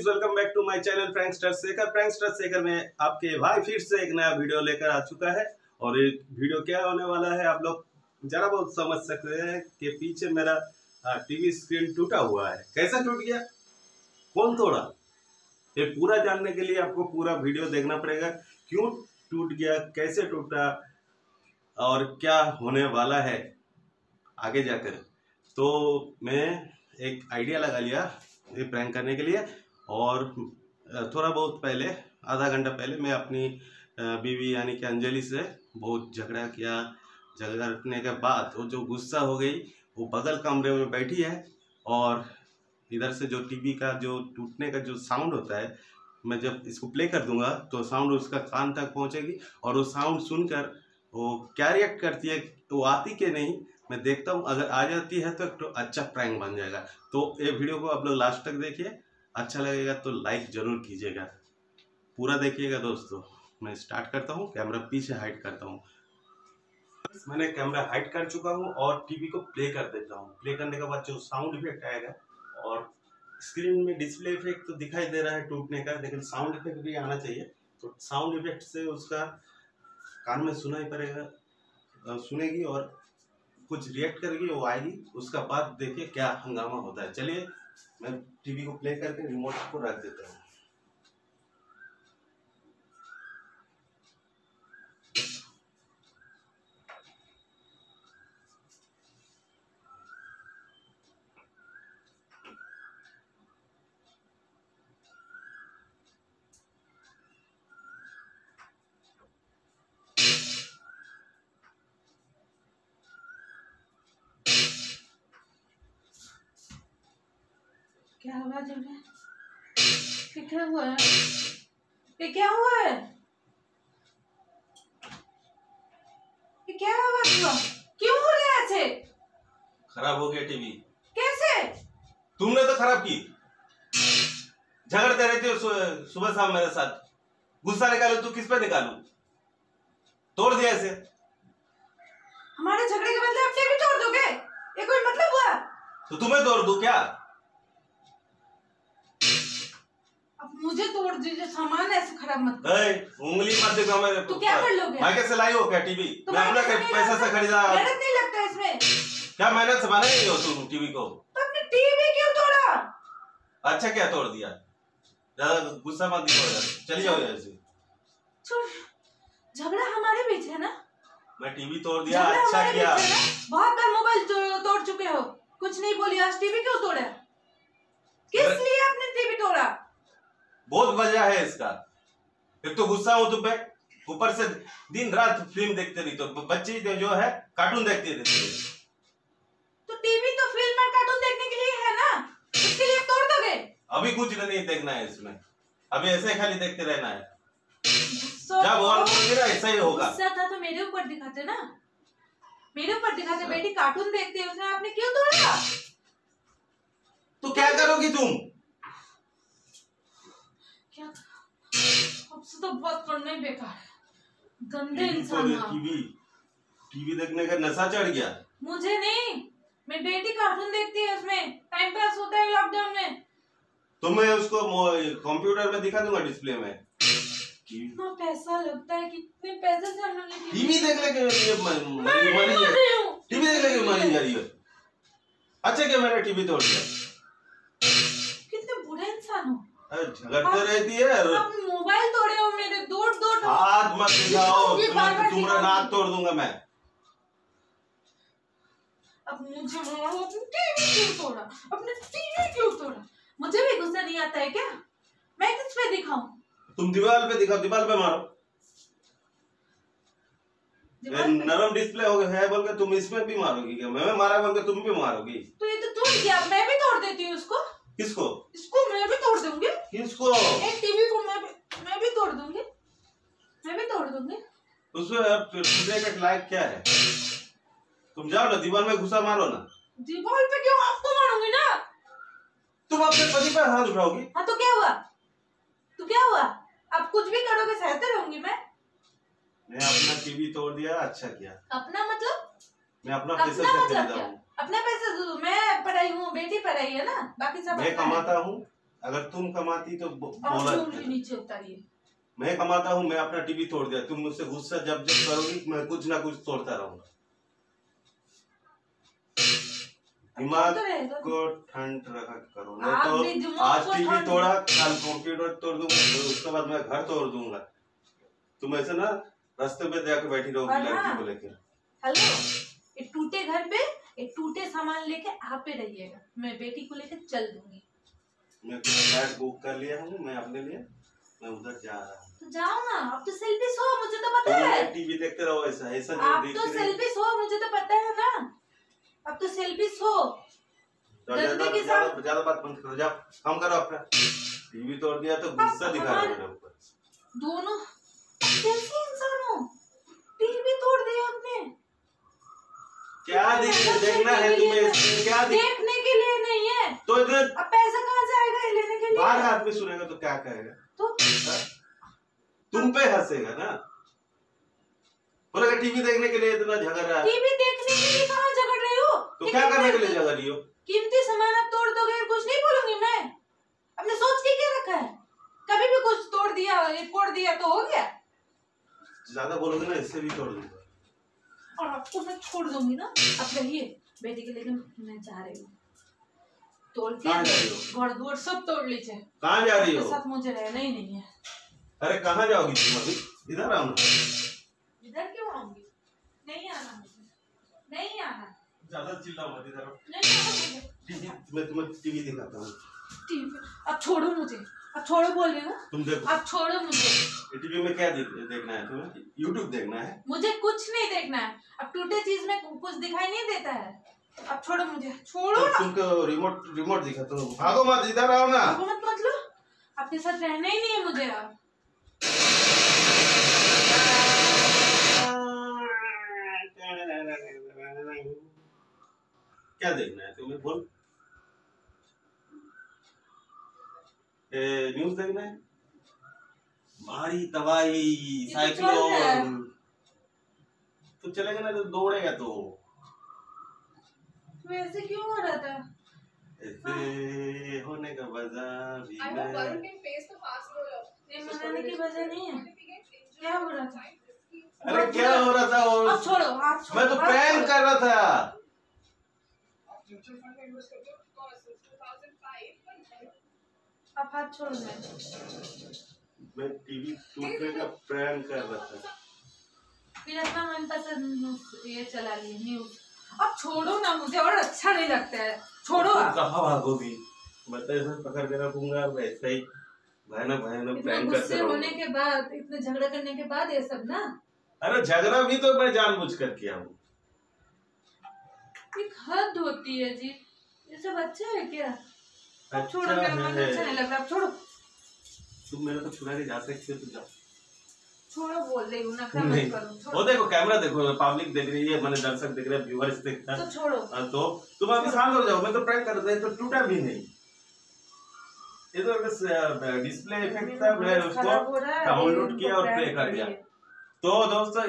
Friends welcome back to my channel Frankster Shekhar Frankster Shekhar में आपके भाई फिर से एक नया वीडियो लेकर आ चुका है। और ये वीडियो क्या होने वाला है, आप लोग जरा बहुत समझ सकते हैं कि पीछे मेरा टीवी स्क्रीन टूटा हुआ है। कैसा टूट गया? कौन तोड़ा? ये पूरा जानने के लिए आपको पूरा वीडियो देखना पड़ेगा। क्यों टूट गया, कैसे टूटा, और क्या होने वाला है, आगे जाकर। तो मैं एक आइडिया लगा लिया ये प्रैंक करने के लिए। और थोड़ा बहुत पहले, आधा घंटा पहले मैं अपनी बीवी यानी कि अंजलि से बहुत झगड़ा किया। झगड़ने के बाद वो जो गुस्सा हो गई, वो बगल कमरे में बैठी है और इधर से जो टीवी का जो टूटने का जो साउंड होता है, मैं जब इसको प्ले कर दूँगा तो साउंड उसका कान तक पहुंचेगी और वो साउंड सुनकर वो क्या रिएक्ट करती है वो आती के नहीं, मैं देखता हूँ, अगर आ जाती है तो तो अच्छा प्रैंक बन जाएगा। तो ये वीडियो को आप लोग लास्ट तक देखिए। अच्छा लगेगा तो लाइक ज़रूर कीजिएगा। पूरा देखिएगा दोस्तों। मैं स्टार्ट करता हूँ कैमरा पीछे हाइट करता हूँ। मैंने कैमरा हाइट कर चुका हूँ और टीवी को प्ले कर देता हूँ। प्ले करने के बाद जो साउंड इफ़ेक्ट आएगा और स्क्रीन में डिस्प्ले इफ़ेक्ट तो दिखाई दे रहा है टूटने का, लेकिन साउंड इफ़ेक्ट भी आना चाहिए। तो साउंड इफ़ेक्ट से उसका कान में सुनाई पड़ेगा सुनेगी और कुछ रिएक्ट करेगी, वो आएगी। उसका बाद देखिए क्या हंगामा होता है। चलिए मैं टीवी को प्ले करके रिमोट को रख देता हूँ। क्या आवाज़ रहा है क्या हुआ है? ये क्या हुआ है? ये क्या आवाज़ हुआ? क्यों हो रहा है ऐसे? खराब हो गया टीवी। कैसे? तुमने तो खराब की। झगड़ते रहते हो सुबह शाम मेरे साथ। गुस्सा निकालो तू किस पे निकालू? तोड़ दिया ऐसे हमारे झगड़े के बदले आप टीवी तोड़ दोगे? ये कोई मतलब हुआ? तो तुम्हें तोड़ दू क्या? मुझे तोड़ दीजिए सामान ऐसे खराब मत उंगली मत देखो मेरे तो क्या कर लोगे? मैं कैसे लाई हो क्या टीवी? तो मैं अपने पैसे से खरीदा। मेहनत नहीं लगता इसमें। क्या मेहनत से बनाई हो तुम टीवी को? तो अपने टीवी क्यों तोड़ा? अच्छा क्या तोड़ दिया? ज़्यादा गुस्सा मत दिखाओ चली जाओ यहाँ से। झगड़ा हमारे बीच है ना? मैं टीवी तोड़ दिया अच्छा किया। बहुत बार मोबाइल तोड़ चुके हो। कुछ नहीं बोली आज टीवी क्यों तोड़ा? किस लिए आपने टीवी तोड़ा? बहुत वजह है इसका। एक तो गुस्सा हो पे। ऊपर से दिन रात फ़िल्म देखते रही तो बच्चे जो है कार्टून देखते रहते तो टीवी तो फ़िल्म और कार्टून देखने के लिए है ना? इसके लिए तोड़ दोगे? अभी कुछ नहीं देखना है इसमें। अभी ऐसे खाली देखते रहना है। जब ऑन करोगे ना ऐसा ही होगा। गुस्सा था तो मेरे ऊपर दिखाते ना। मेरे ऊपर दिखाते बेटी कार्टून देखते हैं उसने आपने क्यों तोड़ा? तो क्या करोगी तुम? अब से तो बहुत करना ही बेकार है। गंदे इंसान टीवी। टीवी देखने का नशा चढ़ गया। मुझे नहीं। मेरी बेटी कार्टून देखती है उसमें। टाइम पास होता है लॉकडाउन में। तो मैं उसको कंप्यूटर में दिखा दूँगा डिस्प्ले में। कितना पैसा लगता है कितने पैसे से हमने टीवी देख लेके टीवी देख लेके मरी जा रही है। अच्छा क्या मैंने टीवी तोड़ दिया। कितने बुरे इंसान हो। झगड़ते रहती है आप मोबाइल तोड़े हो मेरे दो दो हाथ मत दिखाओ तुम्हारा नाक तोड़ दूँगा मैं। अब मुझे मारो टीवी क्यों तोड़ा? अपने टीवी क्यों तोड़ा? मुझे भी गुस्सा नहीं आता है क्या? मैं किस पे दिखाऊँ? तुम दीवार पे दिखाओ दीवार पे मारो। नरम डिस्प्ले हो है बोल के तुम इसमें भी मारोगी क्या? मैं मारा बोल के तुम भी मारोगी। तो ये तो टूट गया मैं भी तोड़ देती हूँ उसको किसको? इसको मैं भी तोड़ दूँगी। किसको? एक टीवी को मैं भी मैं भी तोड़ दूँगी। मैं भी तोड़ दूँगी। उसमें टूटने का लायक क्या है? तुम जाओ ना दीवार में घुसा मारो ना। दीवार पे क्यों आपको मारूँगी ना? तुम अपने पति पर हाथ उठाओगी। हाँ तो क्या हुआ? तो क्या हुआ? आप कुछ भी करोगे सहते रहूँगी मैं। मैं अपना टीवी तोड़ दिया अच्छा किया। अपना मतलब? मैं अपना पैसा से खरीदा हूँ। अपना पैसा मैं पढ़ाई हूँ बेटी पढ़ाई है ना? बाकी सब मैं कमाता हूँ। अगर तुम कमाती तो बोला नीचे उतारिए। मैं कमाता हूँ मैं अपना टीवी तोड़ दिया। तुम मुझसे गुस्सा जब जब करोगी मैं कुछ ना कुछ तोड़ता रहूँगा। दिमाग तो को ठंड रखा करो नहीं तो आज टीवी तोड़ा कल कंप्यूटर तोड़ दूँगा तो उसके बाद मैं घर तोड़ दूँगा। तुम ऐसे ना रास्ते पे जाके बैठी रहोगी और हाँ। लड़की को लेकर हेलो एक टूटे घर पे एक टूटे सामान लेके आप पे रहिएगा। मैं बेटी को लेके चल दूँगी। मैं फ्लैट बुक कर लिया हूँ मैं अपने लिए मैं उधर जा रहा हूँ। तो जाओ ना आप तो सेल्फिश हो मुझे तो पता है। टीवी देखते रहो ऐसा ऐसा आप नहीं तो सेल्फिश हो। मुझे तो पता है ना। आप तो सेल्फिश हो। तो गंदे के साथ- ज़्यादा बात बंद करो जाओ काम करो अपना। टीवी तोड़ दिया तो गुस्सा दिखा रहे हो मेरे ऊपर। दोनों कैसे इंसान हो? टीवी तोड़ दिया आपने। क्या देख देखना है तुम्हें क्या देखने के लिए नहीं है। तो इधर अब पैसा कहाँ से आएगा लेने के लिए? बाहर आदमी सुनेगा तो क्या कहेगा? तुम पे हंसेगा ना। बोलेगा टीवी देखने के लिए इतना झगड़ रहा है टीवी देखने के लिए कहाँ झगड़ रही हो? तो क्या करने के लिए झगड़ रही हो? कीमती सामान आप तोड़ दोगे? कुछ नहीं बोलूँगी मैं। आपने सोच के क्या रखा है? कभी भी कुछ तोड़ दिया फोड़ दिया तो हो गया। ज़्यादा बोलोगे ना इससे भी तोड़ दूँगा। और आपको मैं छोड़ दूँगी ना? आप रहिए। बेटी के लेके मैं जा रही हूँ। तोड़ के? घर दुआर सब तोड़ लीजिए। कहाँ जा रही हो? साथ मुझे रहना ही नहीं है। अरे कहाँ जाओगी तुम अभी? इधर आओ इधर क्यों आऊँगी? नहीं आना मुझे। नहीं आना। ज़्यादा चिल्लाओ मत इधर नहीं मैं तुम्हें टीवी दिखाता हूँ। टीवी अब छोड़ो मुझे। अब छोड़ो बोल रही हूँ? तुम देखो। अब छोड़ो मुझे। टीवी में क्या देख, देखना है तुम्हें? यूट्यूब देखना है। मुझे कुछ नहीं देखना है। अब टूटे चीज़ में कुछ दिखाई नहीं देता है। अब छोड़ो मुझे। छोड़ो तो ना। तुमको रिमोट रिमोट दिखाता हूँ। भागो मत इधर आओ ना। आपको मत मतलब। आपके साथ रहना ही नहीं है मुझे अब। क्या देखना है? तुम्हें बोल। न्यूज़ देखना है? भारी तबाही तो रहा है। साइक्लोन तो चलेगा ना तो दौड़ेगा तो। तो ऐसे क्यों हो रहा था? ऐसे होने का वजह भी मैं can face the fast roller. ये मनाने की वजह नहीं है। क्या हो रहा था? अरे क्या हो रहा था? अब और छोड़ो हाथ छोड़ो मैं तो प्रैंक कर रहा था। Mutual fund में invest करते? Of course, since 2005. अब हाथ छोड़ो मैं मैं टीवी टूटने का कर रहा था। फिर अपना मनपसंद ये चला लिए न्यूज़ अब छोड़ो ना मुझे और अच्छा नहीं लगता है। छोड़ो आप। कहाँ भागोगी? मैं तो ऐसे पकड़ के रखूँगा वैसे ही। भयानक भयानक होने के बाद इतने झगड़ा करने के बाद ये सब ना? अरे झगड़ा भी तो मैं जानबूझ कर किया हूँ। एक हद होती है जी। ये सब अच्छा है क्या? अब छोड़ो अच्छा मेरा मन अच्छा नहीं लग रहा। छोड़ो। तुम मेरे को छुड़ा के जा सकते हो तो जाओ। छोड़ो बोल रही हूँ नखरा नहीं मत करो वो देखो कैमरा देखो पब्लिक देख रही है मैंने दर्शक देख रहे हैं व्यूअर्स देख रहे हैं। तो छोड़ो। हाँ, तो तुम अभी शांत हो जाओ मैं तो प्रैंक कर रहा तो टूटा भी नहीं। ये तो बस डिस्प्ले इफ़ेक्ट था मैं उसको डाउनलोड किया और प्ले कर कर दिया। तो दोस्तों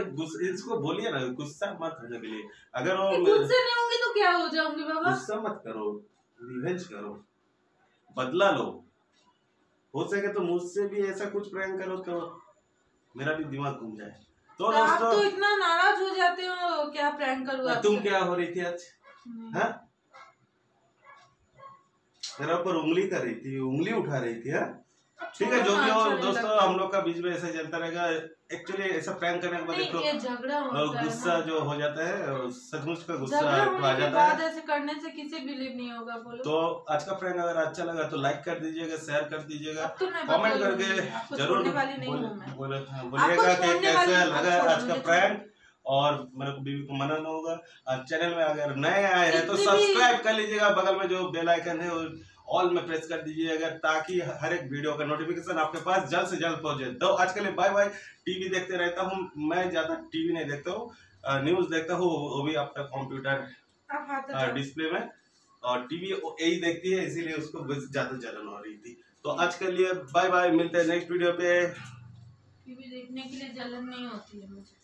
इसको बोलिए ना गुस्सा मत होने के लिए। अगर वो गुस्से नहीं होंगी तो क्या हो जाऊँगी बाबा? गुस्सा मत करो रिवेंज करो। बदला लो। हो सके तो मुझसे भी ऐसा कुछ प्रैंक करो तो मेरा भी दिमाग घूम जाए। तो तो आप तो इतना नाराज़ हो जाते हो क्या प्रैंक करूँ आपसे? तुम क्या हो रही थी आज? नहीं। हाँ? मेरा ऊपर उंगली कर रही थी उंगली उठा रही थी हाँ? ठीक है जो भी हो दोस्तों हम लोग का बीच में ऐसे चलता रहेगा। एक्चुअली ऐसा प्रैंक करने के बाद देखो होता है गुस्सा जो हो जाता है सचमुच का गुस्सा तो आ जाता है। ऐसे करने से किसी बिलीव नहीं होगा बोलो। तो आज का प्रैंक अगर अच्छा लगा तो लाइक कर दीजिएगा शेयर कर दीजिएगा। अब तो कमेंट करके ज़रूर हूँ हाँ, बोलिएगा कि कैसा लगा आज का प्रैंक और मेरे को बीवी को मना ना होगा। और चैनल में अगर नए आए हैं तो सब्सक्राइब कर लीजिएगा। बगल में जो बेल आइकन है ऑल में प्रेस कर दीजिएगा ताकि हर एक वीडियो का नोटिफिकेशन आपके पास जल्द से जल्द पहुँचे। तो आज के लिए बाय बाय टीवी देखते रहता हूँ। मैं ज़्यादा टीवी नहीं देखता हूँ। न्यूज़ देखता हूँ वो भी आपका कंप्यूटर। डिस्प्ले में। और टीवी यही देखती है इसीलिए उसको ज़्यादा जलन हो रही थी। तो आज के लिए बाय बाय मिलते हैं नेक्स्ट वीडियो पे। टीवी देखने के लिए जलन नहीं होती है मुझे।